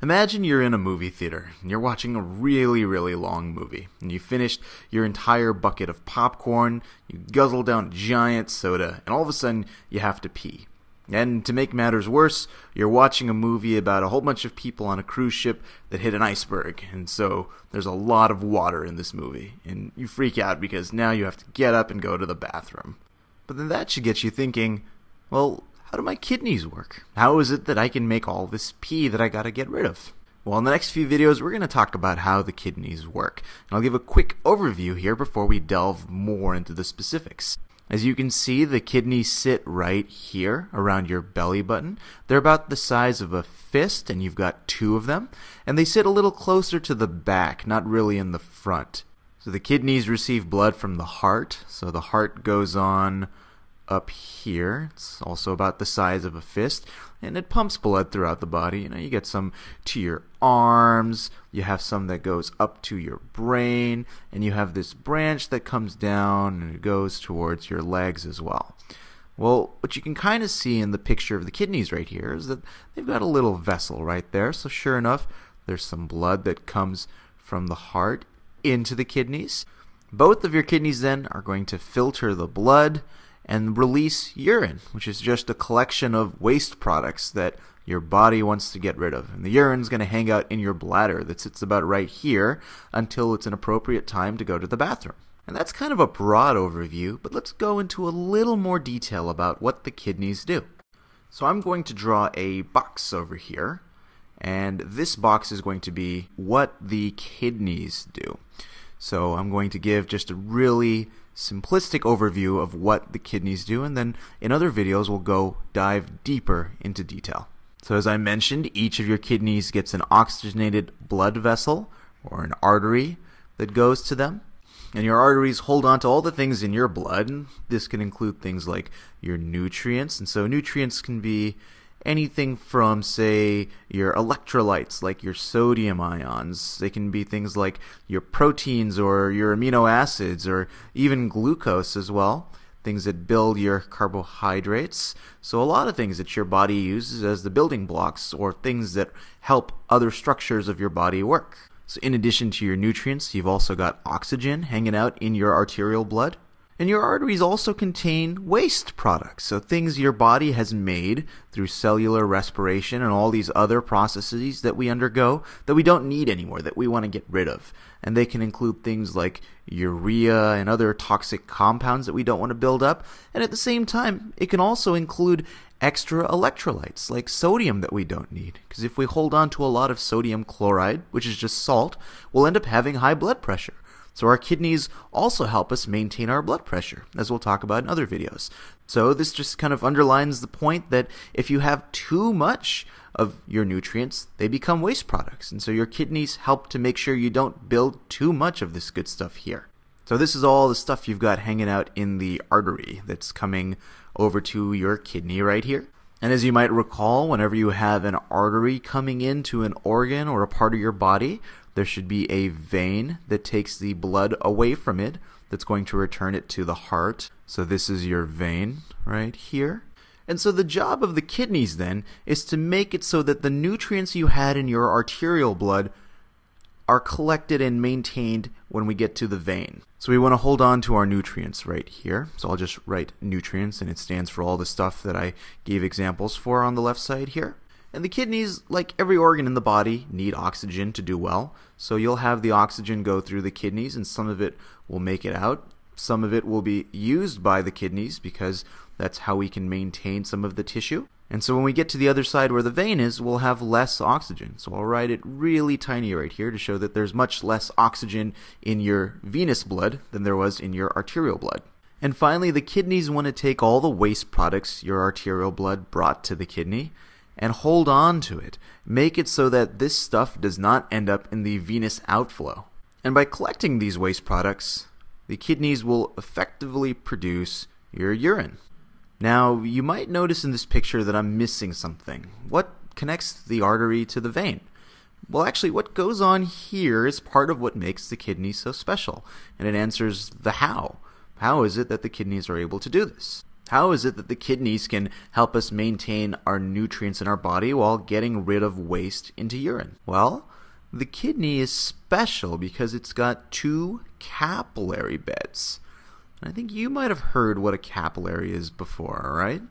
Imagine you're in a movie theater and you're watching a really, really long movie, and you finished your entire bucket of popcorn, you guzzle down a giant soda, and all of a sudden you have to pee. And to make matters worse, you're watching a movie about a whole bunch of people on a cruise ship that hit an iceberg, and so there's a lot of water in this movie, and you freak out because now you have to get up and go to the bathroom. But then that should get you thinking, well, how do my kidneys work? How is it that I can make all this pee that I gotta get rid of? Well, in the next few videos, we're going to talk about how the kidneys work. And I'll give a quick overview here before we delve more into the specifics. As you can see, the kidneys sit right here around your belly button. They're about the size of a fist, and you've got two of them. And they sit a little closer to the back, not really in the front. So the kidneys receive blood from the heart. So the heart goes on up here. It's also about the size of a fist, and it pumps blood throughout the body. You know, you get some to your arms, you have some that goes up to your brain, and you have this branch that comes down and it goes towards your legs as well. Well, what you can kind of see in the picture of the kidneys right here is that they've got a little vessel right there. So sure enough, there's some blood that comes from the heart into the kidneys. Both of your kidneys then are going to filter the blood and release urine, which is just a collection of waste products that your body wants to get rid of. And the urine's going to hang out in your bladder that sits about right here until it's an appropriate time to go to the bathroom. And that's kind of a broad overview, but let's go into a little more detail about what the kidneys do. So I'm going to draw a box over here, and this box is going to be what the kidneys do. So I'm going to give just a really simplistic overview of what the kidneys do, and then in other videos we'll go dive deeper into detail. So as I mentioned, each of your kidneys gets an oxygenated blood vessel or an artery that goes to them. And your arteries hold on to all the things in your blood. And this can include things like your nutrients. And so nutrients can be anything from, say, your electrolytes, like your sodium ions. They can be things like your proteins or your amino acids or even glucose as well. Things that build your carbohydrates. So, a lot of things that your body uses as the building blocks or things that help other structures of your body work. So, in addition to your nutrients, you've also got oxygen hanging out in your arterial blood. And your arteries also contain waste products, so things your body has made through cellular respiration and all these other processes that we undergo that we don't need anymore, that we want to get rid of. And they can include things like urea and other toxic compounds that we don't want to build up. And at the same time, it can also include extra electrolytes like sodium that we don't need. Because if we hold on to a lot of sodium chloride, which is just salt, we'll end up having high blood pressure. So our kidneys also help us maintain our blood pressure, as we'll talk about in other videos. So this just kind of underlines the point that if you have too much of your nutrients, they become waste products. And so your kidneys help to make sure you don't build too much of this good stuff here. So this is all the stuff you've got hanging out in the artery that's coming over to your kidney right here. And as you might recall, whenever you have an artery coming into an organ or a part of your body, there should be a vein that takes the blood away from it that's going to return it to the heart. So this is your vein right here. And so the job of the kidneys then is to make it so that the nutrients you had in your arterial blood are collected and maintained when we get to the vein. So we want to hold on to our nutrients right here. So I'll just write nutrients and it stands for all the stuff that I gave examples for on the left side here. And the kidneys, like every organ in the body, need oxygen to do well. So you'll have the oxygen go through the kidneys, and some of it will make it out. Some of it will be used by the kidneys because that's how we can maintain some of the tissue. And so when we get to the other side where the vein is, we'll have less oxygen. So I'll write it really tiny right here to show that there's much less oxygen in your venous blood than there was in your arterial blood. And finally, the kidneys want to take all the waste products your arterial blood brought to the kidney and hold on to it. Make it so that this stuff does not end up in the venous outflow. And by collecting these waste products, the kidneys will effectively produce your urine. Now, you might notice in this picture that I'm missing something. What connects the artery to the vein? Well, actually, what goes on here is part of what makes the kidney so special, and it answers the how. How is it that the kidneys are able to do this? How is it that the kidneys can help us maintain our nutrients in our body while getting rid of waste into urine? Well, the kidney is special because it's got two capillary beds. I think you might have heard what a capillary is before, right?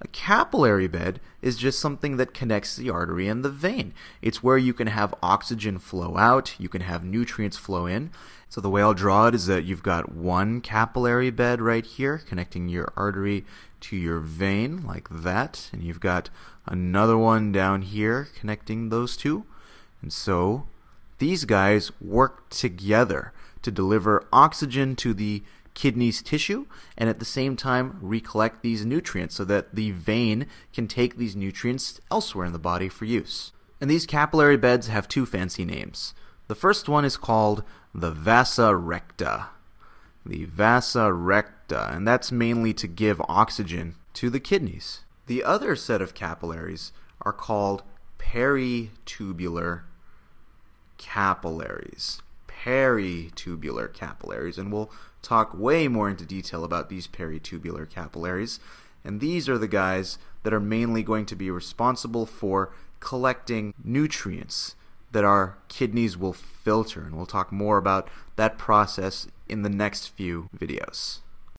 A capillary bed is just something that connects the artery and the vein. It's where you can have oxygen flow out, you can have nutrients flow in. So the way I'll draw it is that you've got one capillary bed right here connecting your artery to your vein like that, and you've got another one down here connecting those two. And so these guys work together to deliver oxygen to the kidney's tissue and at the same time recollect these nutrients so that the vein can take these nutrients elsewhere in the body for use. And these capillary beds have two fancy names. The first one is called the vasa recta. The vasa recta, and that's mainly to give oxygen to the kidneys. The other set of capillaries are called peritubular capillaries. Peritubular capillaries, and we'll talk way more into detail about these peritubular capillaries. And these are the guys that are mainly going to be responsible for collecting nutrients that our kidneys will filter. And we'll talk more about that process in the next few videos.